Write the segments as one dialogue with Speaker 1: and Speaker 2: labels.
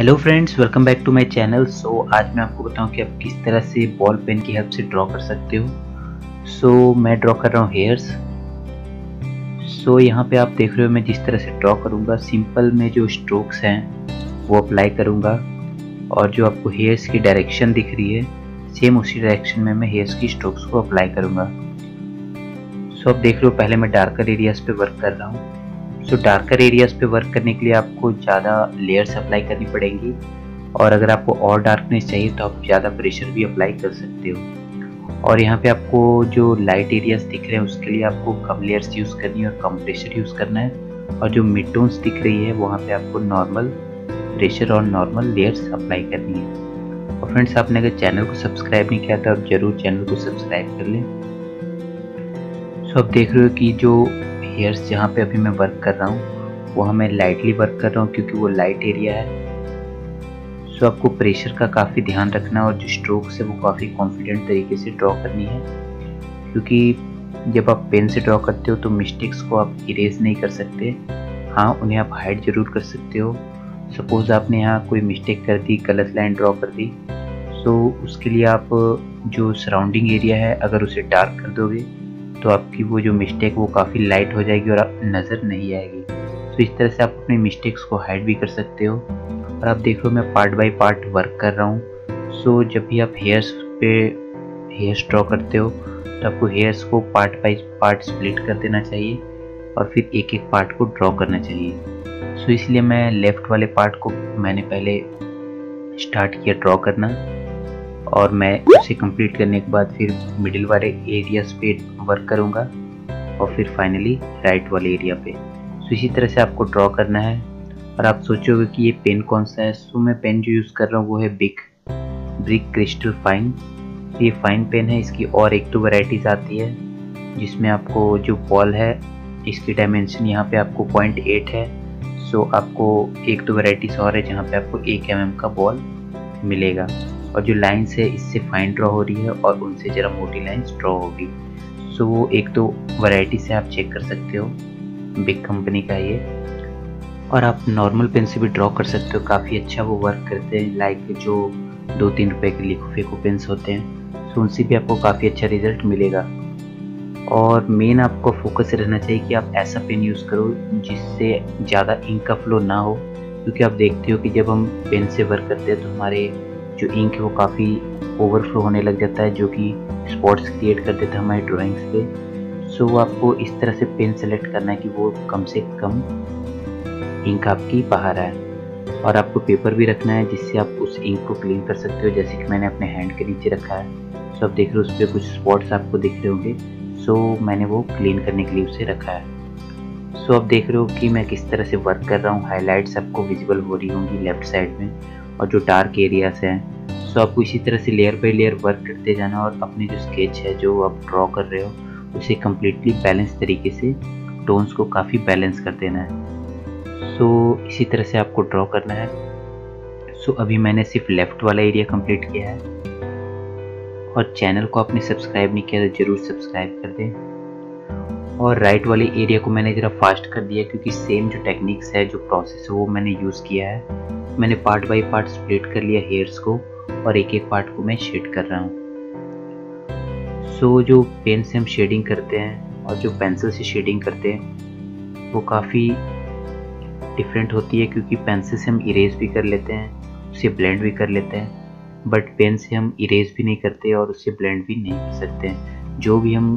Speaker 1: Hello friends welcome back to my channel so आज मैं आपको बताऊँ कि आप किस तरह से बॉल पेन की हेल्प से ड्रॉ कर सकते हो। सो so, मैं ड्रॉ कर रहा हूँ हेयर्स सो so, यहाँ पे आप देख रहे हो मैं जिस तरह से ड्रॉ करूँगा। सिंपल में जो स्ट्रोक्स हैं वो अप्लाई करूँगा। और जो आपको हेयर्स की डायरेक्शन दिख रही है सेम उसी डायरेक्शन में मैं हेयर्स की स्ट्रोक्स को अप्लाई करूँगा। सो so, आप देख रहे हो पहले मैं डार्कर एरियाज़ पर वर्क कर रहा हूँ। सो डार्कर एरियाज़ पे वर्क करने के लिए आपको ज़्यादा लेयर्स अप्लाई करनी पड़ेंगी। और अगर आपको और डार्कनेस चाहिए तो आप ज़्यादा प्रेशर भी अप्लाई कर सकते हो। और यहाँ पे आपको जो लाइट एरियाज़ दिख रहे हैं, उसके लिए आपको कम लेयर्स यूज़ करनी है और कम प्रेशर यूज़ करना है। और जो मिड टोन्स दिख रही है, वहाँ पे आपको नॉर्मल प्रेशर और नॉर्मल लेयर्स अप्लाई करनी है। और फ्रेंड्स आपने अगर चैनल को सब्सक्राइब नहीं किया तो आप ज़रूर चैनल को सब्सक्राइब कर लें। सो आप देख रहे हो कि जो हेयर्स जहाँ पे अभी मैं वर्क कर रहा हूँ वहाँ मैं लाइटली वर्क कर रहा हूँ क्योंकि वो लाइट एरिया है। सो आपको प्रेशर का काफ़ी ध्यान रखना और जो स्ट्रोक्स है वो काफ़ी कॉन्फिडेंट तरीके से ड्रॉ करनी है। क्योंकि जब आप पेन से ड्रॉ करते हो तो मिस्टेक्स को आप इरेज नहीं कर सकते। हाँ उन्हें आप हाइड ज़रूर कर सकते हो। सपोज़ आपने यहाँ कोई मिस्टेक कर दी, गलत लाइन ड्रॉ कर दी सो उसके लिए आप जो सराउंडिंग एरिया है, अगर उसे डार्क कर दोगे तो आपकी वो जो मिस्टेक वो काफ़ी लाइट हो जाएगी और आप नज़र नहीं आएगी। तो इस तरह से आप अपनी मिस्टेक्स को हाइड भी कर सकते हो। और आप देख लो मैं पार्ट बाय पार्ट वर्क कर रहा हूँ। सो जब भी आप हेयर्स पे हेयर्स ड्रॉ करते हो तो आपको हेयर्स को पार्ट बाई पार्ट स्प्लिट कर देना चाहिए और फिर एक एक पार्ट को ड्रॉ करना चाहिए। सो इसलिए मैं लेफ़्ट वाले पार्ट को मैंने पहले स्टार्ट किया ड्रॉ करना। और मैं उसे कंप्लीट करने के बाद फिर मिडिल वाले एरियाज़ पे वर्क करूँगा और फिर फाइनली राइट वाले एरिया पे। सो इसी तरह से आपको ड्रॉ करना है। और आप सोचोगे कि ये पेन कौन सा है? सो मैं पेन जो यूज़ कर रहा हूँ वो है बिग ब्रिक क्रिस्टल फाइन तो ये फाइन पेन है। इसकी और एक दो वैरायटीज़ आती है, जिसमें आपको जो बॉल है, इसकी डायमेंशन यहाँ पे आपको पॉइंट एट है। सो आपको एक दो वैरायटीज़ और है जहाँ पे आपको एक एम का बॉल मिलेगा। और जो लाइन्स है, इससे फाइन ड्रॉ हो रही है और उनसे ज़रा मोटी लाइन्स ड्रॉ होगी। सो वो एक दो वैरायटी से आप चेक कर सकते हो बिग कंपनी का ये। और आप नॉर्मल पेन से भी ड्रॉ कर सकते हो, काफ़ी अच्छा वो वर्क करते हैं लाइक जो दो तीन रुपए के लिखो फेको पेन्स होते हैं सो उनसे भी आपको काफ़ी अच्छा रिज़ल्ट मिलेगा। और मेन आपको फोकस रहना चाहिए कि आप ऐसा पेन यूज़ करो जिससे ज़्यादा इंक का फ्लो ना हो, क्योंकि आप देखते हो कि जब हम पेन से वर्क करते हैं तो हमारे जो इंक है वो काफ़ी ओवरफ्लो होने लग जाता है जो कि स्पॉट्स क्रिएट कर देता है हमारी ड्राइंग्स पे। सो so, आपको इस तरह से पेन सेलेक्ट करना है कि वो कम से कम इंक आपकी बाहर आए। और आपको पेपर भी रखना है जिससे आप उस इंक को क्लीन कर सकते हो जैसे कि मैंने अपने हैंड के नीचे रखा है। सो आप देख रहे हो उस पर कुछ स्पॉट्स आपको दिख रहे होंगे। सो मैंने वो क्लीन करने के लिए उसे रखा है। सो आप देख रहे हो कि मैं किस तरह से वर्क कर रहा हूँ। हाईलाइट्स आपको विजिबल हो रही होंगी लेफ़्ट साइड में। और जो डार्क एरियाज़ हैं सो आपको इसी तरह से लेयर बाई लेयर वर्क करते जाना और अपनी जो स्केच है, जो आप ड्रॉ कर रहे हो, उसे कम्प्लीटली बैलेंस तरीके से टोन्स को काफ़ी बैलेंस कर देना है। सो इसी तरह से आपको ड्रॉ करना है। सो अभी मैंने सिर्फ़ लेफ़्ट वाला एरिया कंप्लीट किया है। और चैनल को आपने सब्सक्राइब नहीं किया तो ज़रूर सब्सक्राइब कर दें। और राइट वाले एरिया को मैंने ज़रा फास्ट कर दिया क्योंकि सेम जो टेक्निक्स है, जो प्रोसेस है, वो मैंने यूज़ किया है। मैंने पार्ट बाय पार्ट स्प्लिट कर लिया हेयर्स को और एक एक पार्ट को मैं शेड कर रहा हूँ। सो so, जो पेन से हम शेडिंग करते हैं और जो पेंसिल से शेडिंग करते हैं वो काफ़ी डिफरेंट होती है क्योंकि पेंसिल से हम इरेज भी कर लेते हैं उसे ब्लेंड भी कर लेते हैं। बट पेन से हम इरेज भी नहीं करते और उसे ब्लेंड भी नहीं कर सकते हैं। जो भी हम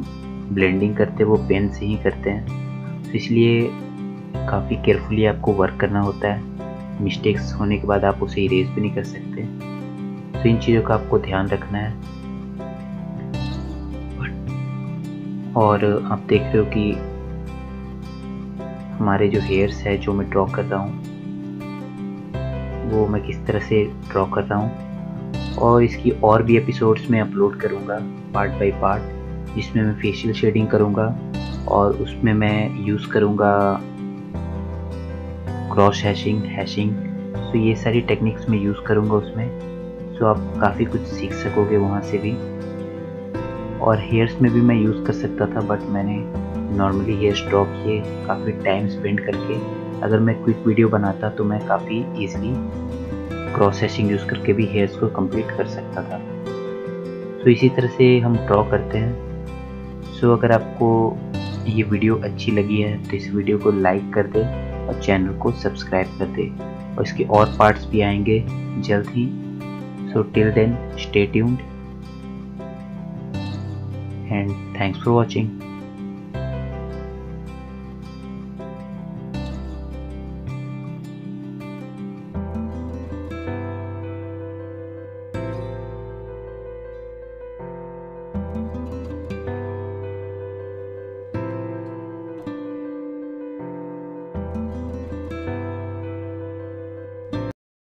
Speaker 1: ब्लेंडिंग करते हैं वो पेन से ही करते हैं। तो इसलिए काफ़ी केयरफुली आपको वर्क करना होता है। मिस्टेक्स होने के बाद आप उसे इरेज भी नहीं कर सकते। तो इन चीज़ों का आपको ध्यान रखना है। और आप देख रहे हो कि हमारे जो हेयर्स है, जो मैं ड्रॉ कर रहा हूँ, वो मैं किस तरह से ड्रॉ कर रहा हूँ। और इसकी और भी एपिसोड्स में अपलोड करूँगा पार्ट बाय पार्ट जिसमें मैं फेशियल शेडिंग करूँगा और उसमें मैं यूज़ करूँगा क्रॉस हैशिंग हैशिंग तो ये सारी टेक्निक्स मैं यूज़ करूँगा उसमें सो आप काफ़ी कुछ सीख सकोगे वहाँ से भी। और हेयर्स में भी मैं यूज़ कर सकता था बट मैंने नॉर्मली हेयर्स ड्रॉ किए, काफ़ी टाइम स्पेंड करके। अगर मैं क्विक वीडियो बनाता तो मैं काफ़ी ईजिली क्रॉस हैशिंग यूज़ करके भी हेयर्स को कंप्लीट कर सकता था। तो इसी तरह से हम ड्रॉ करते हैं। सो अगर आपको ये वीडियो अच्छी लगी है तो इस वीडियो को लाइक कर दे। और चैनल को सब्सक्राइब कर दे। और इसके और पार्ट्स भी आएँगे जल्द ही। So till then stay tuned and thanks for watching.